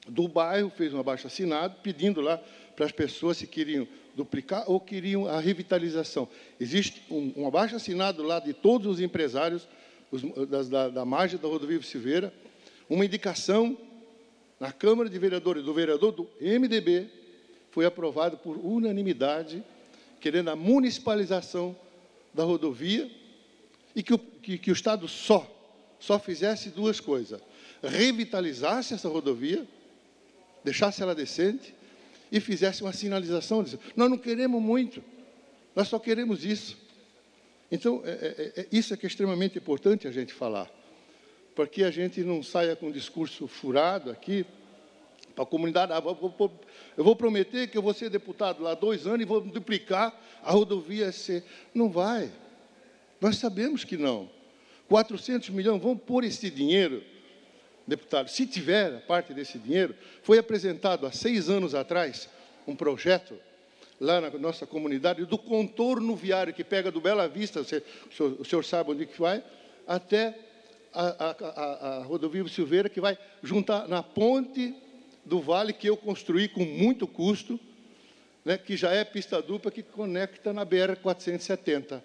do bairro fez um abaixo assinado pedindo lá para as pessoas se queriam duplicar ou queriam a revitalização. Existe um, um abaixo assinado lá de todos os empresários os, das, da, da margem da rodovia Silveira, uma indicação na Câmara de Vereadores do vereador do MDB, foi aprovado por unanimidade, querendo a municipalização da rodovia e que o, que, que o Estado só, só fizesse duas coisas. Revitalizasse essa rodovia, deixasse ela decente e fizesse uma sinalização. Dizendo, nós não queremos muito, nós só queremos isso. Então, é, é, é, isso é que é extremamente importante a gente falar, para que a gente não saia com um discurso furado aqui, para a comunidade, ah, eu vou prometer que eu vou ser deputado lá dois anos e vou duplicar a rodovia SC. Não vai. Nós sabemos que não. 400 milhões, vamos pôr esse dinheiro, deputado, se tiver parte desse dinheiro, foi apresentado há seis anos atrás um projeto lá na nossa comunidade, do contorno viário que pega do Bela Vista, o, senhor, o, senhor, sabe onde que vai, até a, a, a, a rodovia Silveira, que vai juntar na ponte do vale que eu construí com muito custo, né, que já é pista dupla que conecta na BR-470.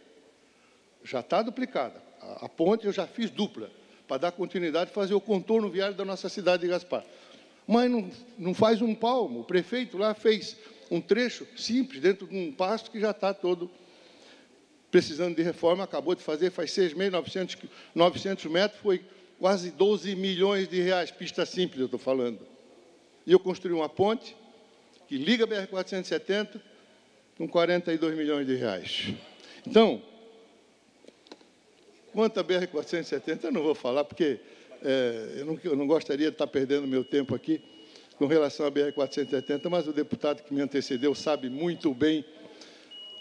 Já está duplicada. A, a ponte eu já fiz dupla, para dar continuidade e fazer o contorno viário da nossa cidade de Gaspar. Mas não, não faz um palmo. O prefeito lá fez um trecho simples, dentro de um pasto que já está todo precisando de reforma, acabou de fazer, faz seis meses, 900, 900 metros, foi quase 12 milhões de reais, pista simples, eu estou falando. E eu construí uma ponte que liga a BR-470 com 42 milhões de reais. Então, quanto a BR-470, eu não vou falar, porque é, eu, não, eu não gostaria de estar perdendo meu tempo aqui, com relação à BR-470, mas o deputado que me antecedeu sabe muito bem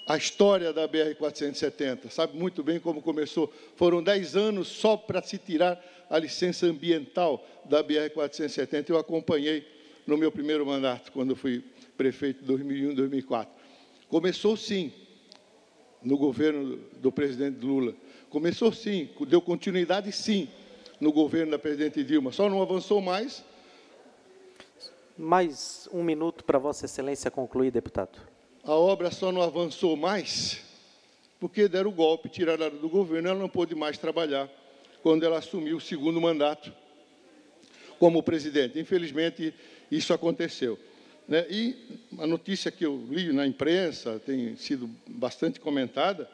a história da BR-470, sabe muito bem como começou. Foram dez anos só para se tirar a licença ambiental da BR-470. Eu acompanhei no meu primeiro mandato, quando fui prefeito em 2001 2004. Começou sim, no governo do presidente Lula. Começou sim, deu continuidade sim, no governo da presidente Dilma. Só não avançou mais mais um minuto para Vossa Excelência concluir, deputado. A obra só não avançou mais porque deram o golpe, tiraram ela do governo, ela não pôde mais trabalhar quando ela assumiu o segundo mandato como presidente. Infelizmente, isso aconteceu. Né? E a notícia que eu li na imprensa, tem sido bastante comentada,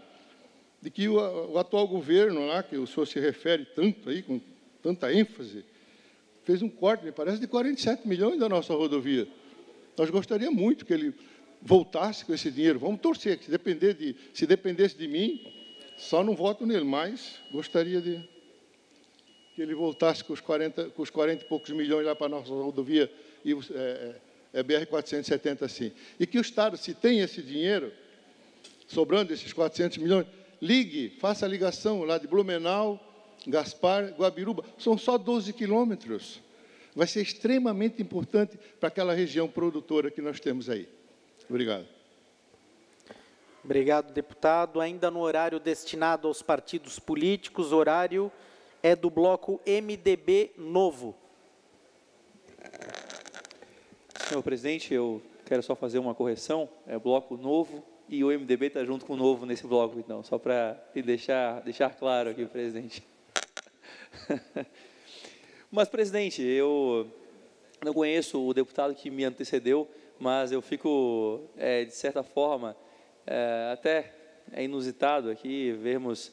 de que o, o atual governo, lá, que o senhor se refere tanto aí, com tanta ênfase, fez um corte, me parece, de 47 milhões da nossa rodovia. Nós gostaríamos muito que ele voltasse com esse dinheiro. Vamos torcer, que se, depender de, se dependesse de mim, só não voto nele, mas gostaria de que ele voltasse com os 40, com os 40 e poucos milhões lá para a nossa rodovia e é, é, é BR-470 assim. E que o Estado, se tem esse dinheiro, sobrando esses 400 milhões, ligue, faça a ligação lá de Blumenau, Gaspar, Guabiruba, são só 12 quilômetros. Vai ser extremamente importante para aquela região produtora que nós temos aí. Obrigado. Obrigado, deputado. Ainda no horário destinado aos partidos políticos, horário é do bloco MDB Novo. Senhor presidente, eu quero só fazer uma correção. É bloco novo e o MDB está junto com o Novo nesse bloco, então, só para deixar, deixar claro aqui, presidente. Mas, presidente, eu não conheço o deputado que me antecedeu, mas eu fico, é, de certa forma, é, até é inusitado aqui vermos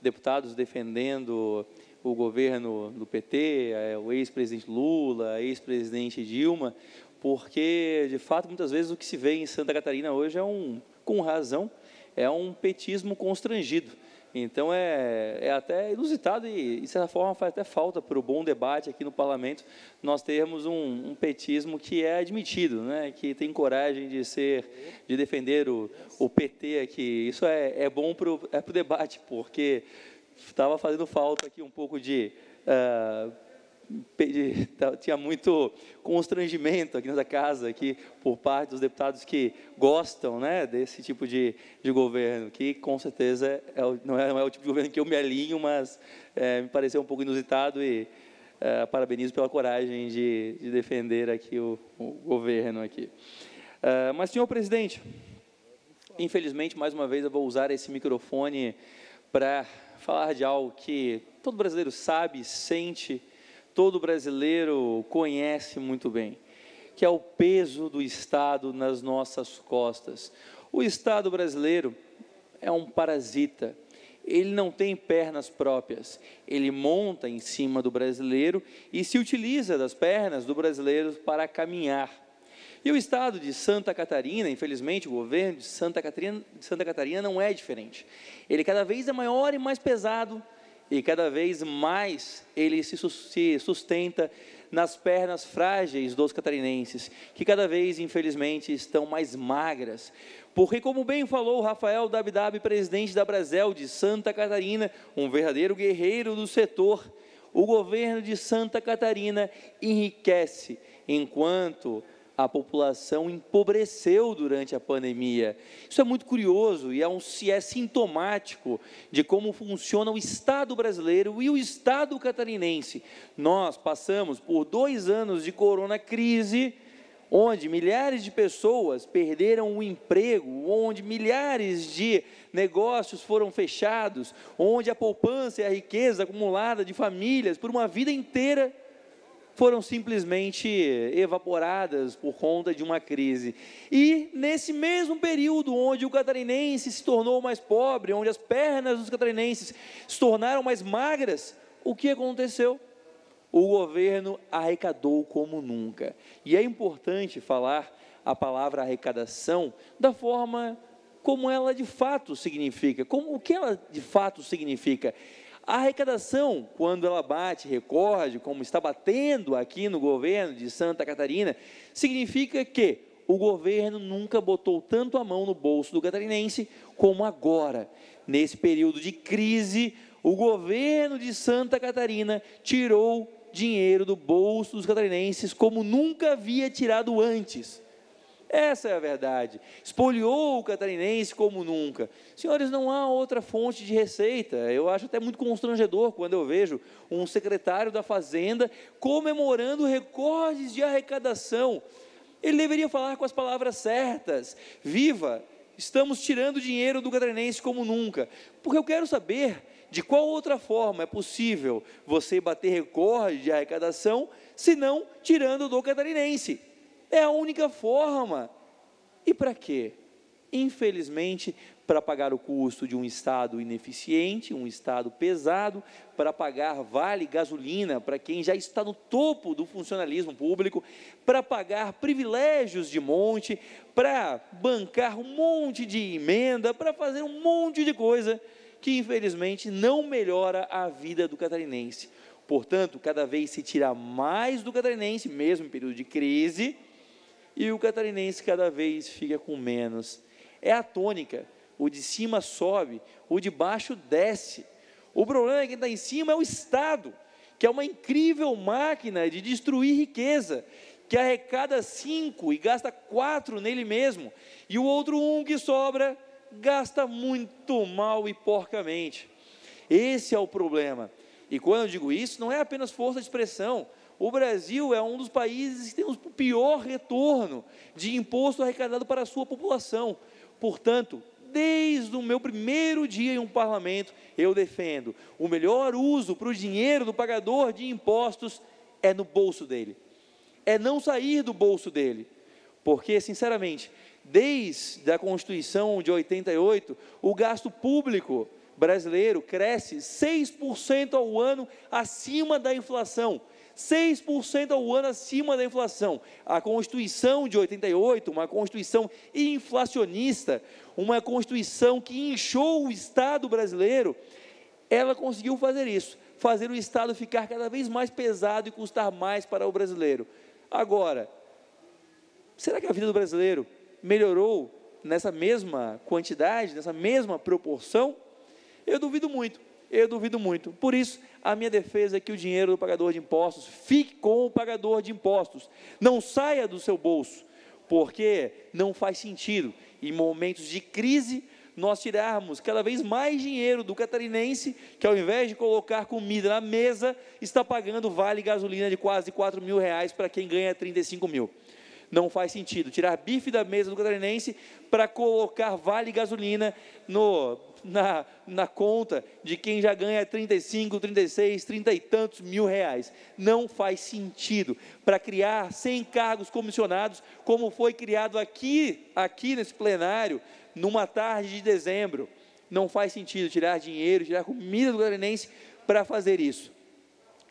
deputados defendendo o governo do PT, é, o ex-presidente Lula, ex-presidente Dilma, porque, de fato, muitas vezes o que se vê em Santa Catarina hoje é um, com razão, é um petismo constrangido. Então é, é até inusitado e, de certa forma, faz até falta para o bom debate aqui no parlamento nós termos um, um, petismo que é admitido, né? que tem coragem de ser, de defender o, o PT aqui. Isso é, é bom para o é debate, porque estava fazendo falta aqui um pouco de. Uh, tinha muito constrangimento aqui nessa casa aqui por parte dos deputados que gostam né, desse tipo de, de governo, que com certeza é o, não, é, não, é, o tipo de governo que eu me alinho, mas é, me pareceu um pouco inusitado e é, parabenizo pela coragem de, de defender aqui o, o governo aqui. É, mas, senhor presidente, infelizmente, mais uma vez eu vou usar esse microfone para falar de algo que todo brasileiro sabe, sente, todo brasileiro conhece muito bem, que é o peso do Estado nas nossas costas. O Estado brasileiro é um parasita. Ele não tem pernas próprias. Ele monta em cima do brasileiro e se utiliza das pernas do brasileiro para caminhar. E o estado de Santa Catarina, infelizmente, o governo de Santa Catarina, Santa Catarina não é diferente. Ele cada vez é maior e mais pesado e cada vez mais ele se sustenta nas pernas frágeis dos catarinenses, que cada vez, infelizmente, estão mais magras. Porque, como bem falou Rafael Dabdab, presidente da Brasel de Santa Catarina, um verdadeiro guerreiro do setor, o governo de Santa Catarina enriquece, enquanto a população empobreceu durante a pandemia. Isso é muito curioso e é, um, é sintomático de como funciona o Estado brasileiro e o Estado catarinense. Nós passamos por dois anos de corona crise, onde milhares de pessoas perderam o emprego, onde milhares de negócios foram fechados, onde a poupança e a riqueza acumulada de famílias por uma vida inteira foram simplesmente evaporadas por conta de uma crise. E nesse mesmo período onde o catarinense se tornou mais pobre, onde as pernas dos catarinenses se tornaram mais magras, o que aconteceu? O governo arrecadou como nunca. E é importante falar a palavra arrecadação da forma como ela de fato significa, como o que ela de fato significa. A arrecadação, quando ela bate recorde, como está batendo aqui no governo de Santa Catarina, significa que o governo nunca botou tanto a mão no bolso do catarinense como agora. Nesse período de crise, o governo de Santa Catarina tirou dinheiro do bolso dos catarinenses como nunca havia tirado antes. Essa é a verdade. Espoliou o catarinense como nunca. Senhores, não há outra fonte de receita. Eu acho até muito constrangedor quando eu vejo um secretário da Fazenda comemorando recordes de arrecadação. Ele deveria falar com as palavras certas. Viva! Estamos tirando dinheiro do catarinense como nunca. Porque eu quero saber de qual outra forma é possível você bater recorde de arrecadação, se não tirando do catarinense. É a única forma. E para quê? Infelizmente, para pagar o custo de um Estado ineficiente, um Estado pesado, para pagar vale gasolina para quem já está no topo do funcionalismo público, para pagar privilégios de monte, para bancar um monte de emenda, para fazer um monte de coisa que infelizmente não melhora a vida do catarinense. Portanto, cada vez se tira mais do catarinense, mesmo em período de crise, e o catarinense cada vez fica com menos. É a tônica. O de cima sobe, o de baixo desce. O problema é que está em cima é o Estado, que é uma incrível máquina de destruir riqueza, que arrecada cinco e gasta quatro nele mesmo, e o outro um que sobra gasta muito mal e porcamente. Esse é o problema. E quando eu digo isso, não é apenas força de expressão, o Brasil é um dos países que tem o pior retorno de imposto arrecadado para a sua população. Portanto, desde o meu primeiro dia em um parlamento, eu defendo o melhor uso para o dinheiro do pagador de impostos é no bolso dele, é não sair do bolso dele, porque, sinceramente, desde a Constituição de 88, o gasto público brasileiro cresce 6% ao ano acima da inflação. 6% ao ano acima da inflação. A Constituição de 88, uma Constituição inflacionista, uma Constituição que inchou o Estado brasileiro, ela conseguiu fazer isso, fazer o Estado ficar cada vez mais pesado e custar mais para o brasileiro. Agora, será que a vida do brasileiro melhorou nessa mesma quantidade, nessa mesma proporção? Eu duvido muito, eu duvido muito. Por isso, a minha defesa é que o dinheiro do pagador de impostos fique com o pagador de impostos, não saia do seu bolso, porque não faz sentido, em momentos de crise, nós tirarmos cada vez mais dinheiro do catarinense, que ao invés de colocar comida na mesa, está pagando vale gasolina de quase 4 mil reais para quem ganha 35 mil. Não faz sentido tirar bife da mesa do catarinense para colocar vale gasolina no, na, na conta de quem já ganha 35, 36, 30 e tantos mil reais. Não faz sentido para criar 100 cargos comissionados, como foi criado aqui, aqui nesse plenário, numa tarde de dezembro. Não faz sentido tirar dinheiro, tirar comida do catarinense para fazer isso.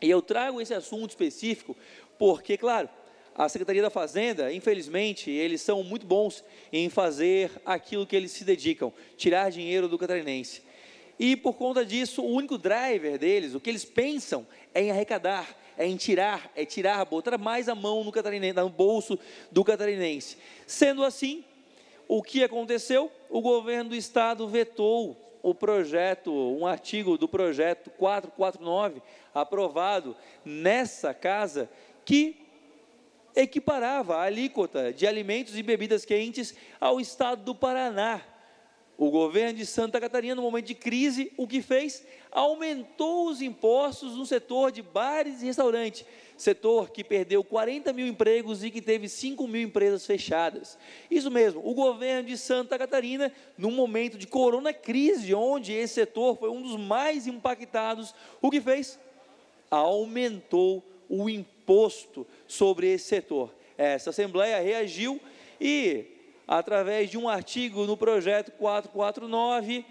E eu trago esse assunto específico porque, claro, a Secretaria da Fazenda, infelizmente, eles são muito bons em fazer aquilo que eles se dedicam, tirar dinheiro do catarinense. E por conta disso, o único driver deles, o que eles pensam é em arrecadar, é em tirar, é tirar, botar mais a mão no, catarinense, no bolso do catarinense. Sendo assim, o que aconteceu? O governo do estado vetou o projeto, um artigo do projeto 449, aprovado nessa casa, que equiparava a alíquota de alimentos e bebidas quentes ao estado do Paraná. O governo de Santa Catarina, no momento de crise, o que fez? Aumentou os impostos no setor de bares e restaurantes, setor que perdeu 40 mil empregos e que teve 5 mil empresas fechadas. Isso mesmo, o governo de Santa Catarina, num momento de corona crise, onde esse setor foi um dos mais impactados, o que fez? Aumentou o imposto sobre esse setor. Essa Assembleia reagiu e, através de um artigo no projeto 449,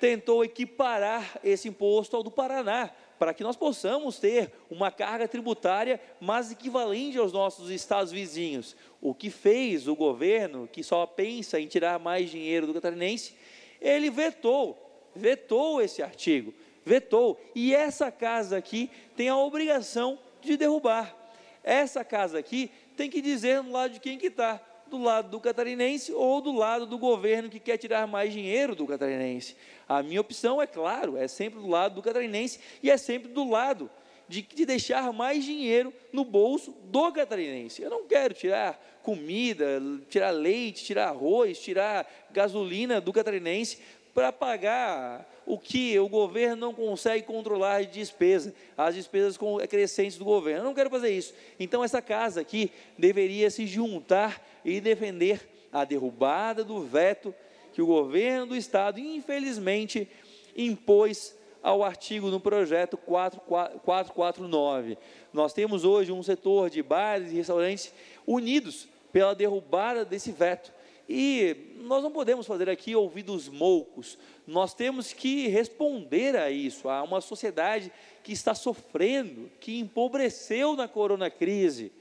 tentou equiparar esse imposto ao do Paraná, para que nós possamos ter uma carga tributária mais equivalente aos nossos estados vizinhos. O que fez o governo, que só pensa em tirar mais dinheiro do catarinense, ele vetou, vetou esse artigo, vetou. E essa casa aqui tem a obrigação de derrubar. Essa casa aqui tem que dizer no lado de quem que está, do lado do catarinense ou do lado do governo que quer tirar mais dinheiro do catarinense. A minha opção, é claro, é sempre do lado do catarinense e é sempre do lado de, de deixar mais dinheiro no bolso do catarinense. Eu não quero tirar comida, tirar leite, tirar arroz, tirar gasolina do catarinense para pagar o que o governo não consegue controlar de despesa, as despesas crescentes do governo. Eu não quero fazer isso. Então, essa casa aqui deveria se juntar e defender a derrubada do veto que o governo do Estado, infelizmente, impôs ao artigo no projeto 449. Nós temos hoje um setor de bares e restaurantes unidos pela derrubada desse veto. E nós não podemos fazer aqui ouvidos moucos, nós temos que responder a isso, a uma sociedade que está sofrendo, que empobreceu na corona crise,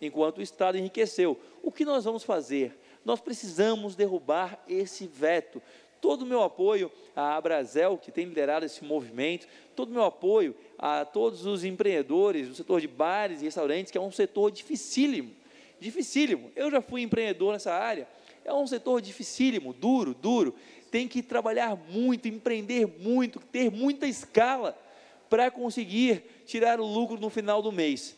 enquanto o Estado enriqueceu. O que nós vamos fazer? Nós precisamos derrubar esse veto. Todo o meu apoio à Abrazel, que tem liderado esse movimento, todo o meu apoio a todos os empreendedores do setor de bares e restaurantes, que é um setor dificílimo, dificílimo. Eu já fui empreendedor nessa área, é um setor dificílimo, duro, duro. Tem que trabalhar muito, empreender muito, ter muita escala para conseguir tirar o lucro no final do mês.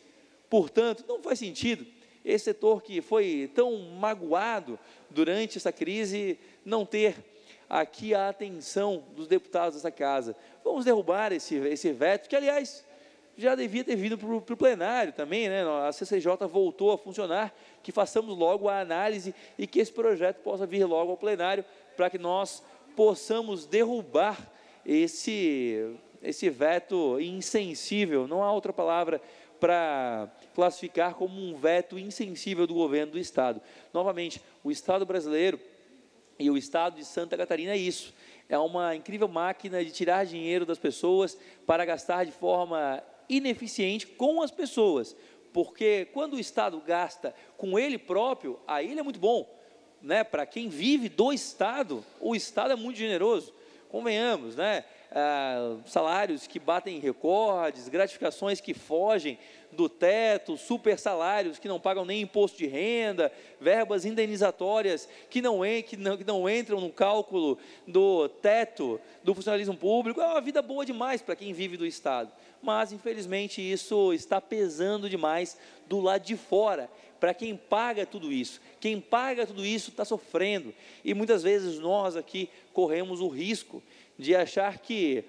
Portanto, não faz sentido esse setor que foi tão magoado durante essa crise não ter aqui a atenção dos deputados dessa casa. Vamos derrubar esse, esse veto, que aliás já devia ter vindo para o plenário também, né? A CCJ voltou a funcionar, que façamos logo a análise e que esse projeto possa vir logo ao plenário para que nós possamos derrubar esse, esse veto insensível, não há outra palavra para classificar como um veto insensível do governo do Estado. Novamente, o Estado brasileiro e o Estado de Santa Catarina é isso. É uma incrível máquina de tirar dinheiro das pessoas para gastar de forma ineficiente com as pessoas. Porque quando o Estado gasta com ele próprio, aí ele é muito bom. Né? Para quem vive do Estado, o Estado é muito generoso. Convenhamos, né? Ah, salários que batem recordes, gratificações que fogem do teto, super salários que não pagam nem imposto de renda, verbas indenizatórias que não, que não, que não entram no cálculo do teto do funcionalismo público. É uma vida boa demais para quem vive do Estado. Mas, infelizmente, isso está pesando demais do lado de fora, para quem paga tudo isso. Quem paga tudo isso está sofrendo. E muitas vezes nós aqui corremos o risco de achar que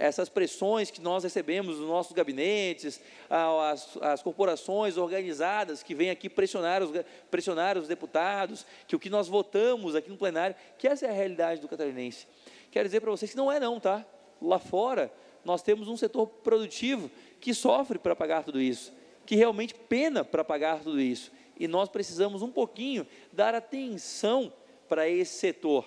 essas pressões que nós recebemos nos nossos gabinetes, as, as, corporações organizadas que vêm aqui pressionar os, pressionar os deputados, que o que nós votamos aqui no plenário, que essa é a realidade do catarinense. Quero dizer para vocês que não é não, tá? Lá fora, nós temos um setor produtivo que sofre para pagar tudo isso, que realmente pena para pagar tudo isso. E nós precisamos um pouquinho dar atenção para esse setor.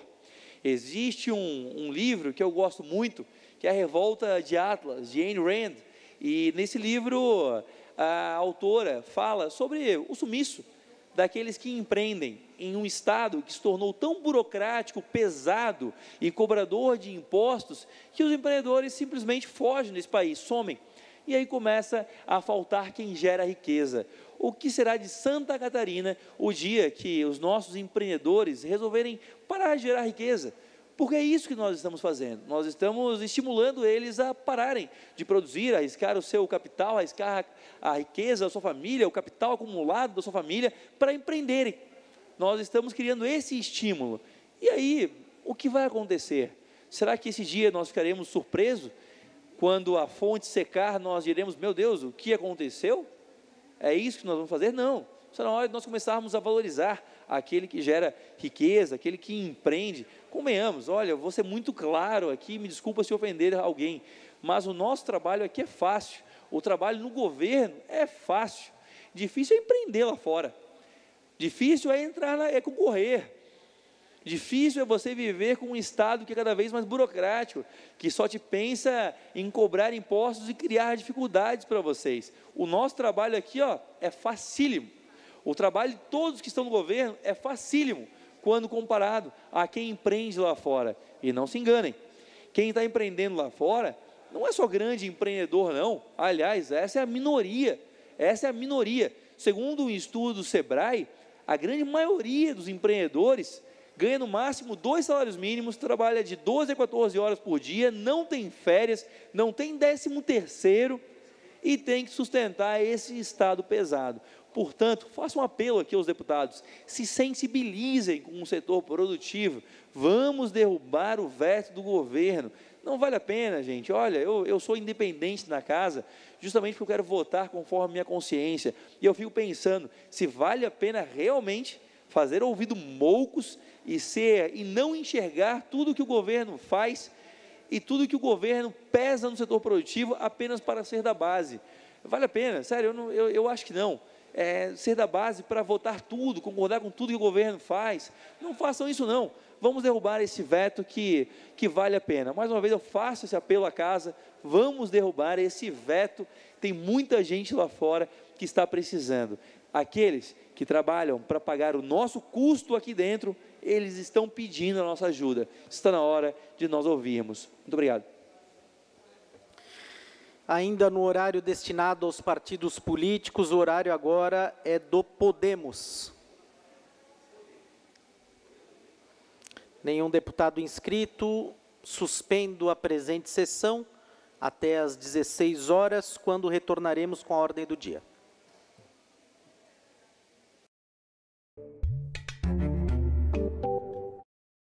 Existe um, um livro que eu gosto muito, que é a Revolta de Atlas, de Ayn Rand. E nesse livro, a autora fala sobre o sumiço daqueles que empreendem em um Estado que se tornou tão burocrático, pesado e cobrador de impostos, que os empreendedores simplesmente fogem desse país, somem. E aí começa a faltar quem gera riqueza. O que será de Santa Catarina o dia que os nossos empreendedores resolverem parar de gerar riqueza? Porque é isso que nós estamos fazendo. Nós estamos estimulando eles a pararem de produzir, arriscar o seu capital, arriscar a riqueza da sua família, o capital acumulado da sua família, para empreenderem. Nós estamos criando esse estímulo. E aí, o que vai acontecer? Será que esse dia nós ficaremos surpresos? Quando a fonte secar, nós diremos: Meu Deus, o que aconteceu? É isso que nós vamos fazer? Não. Será na hora de nós começarmos a valorizar aquele que gera riqueza, aquele que empreende. Convenhamos, olha, vou ser muito claro aqui, me desculpa se ofender alguém, mas o nosso trabalho aqui é fácil. O trabalho no governo é fácil. Difícil é empreender lá fora. Difícil é entrar, na, é concorrer. Difícil é você viver com um Estado que é cada vez mais burocrático, que só te pensa em cobrar impostos e criar dificuldades para vocês. O nosso trabalho aqui ó, é facílimo. O trabalho de todos que estão no governo é facílimo, quando comparado a quem empreende lá fora. E não se enganem, quem está empreendendo lá fora não é só grande empreendedor, não. Aliás, essa é a minoria. Essa é a minoria. Segundo um estudo do Sebrae, a grande maioria dos empreendedores ganha no máximo dois salários mínimos, trabalha de 12 a 14 horas por dia, não tem férias, não tem décimo terceiro e tem que sustentar esse estado pesado. Portanto, faço um apelo aqui aos deputados, se sensibilizem com o setor produtivo, vamos derrubar o veto do governo. Não vale a pena, gente. Olha, eu, eu sou independente na casa, justamente porque eu quero votar conforme a minha consciência. E eu fico pensando se vale a pena realmente fazer ouvido moucos e ser e não enxergar tudo que o governo faz e tudo que o governo pesa no setor produtivo apenas para ser da base. Vale a pena, sério, eu, não, eu, eu acho que não. É, ser da base para votar tudo, concordar com tudo que o governo faz. Não façam isso não. Vamos derrubar esse veto que, que vale a pena. Mais uma vez eu faço esse apelo à casa, vamos derrubar esse veto. Tem muita gente lá fora que está precisando. Aqueles que trabalham para pagar o nosso custo aqui dentro, eles estão pedindo a nossa ajuda. Está na hora de nós ouvirmos. Muito obrigado. Ainda no horário destinado aos partidos políticos, o horário agora é do Podemos. Nenhum deputado inscrito. Suspendo a presente sessão até às 16 horas, quando retornaremos com a ordem do dia.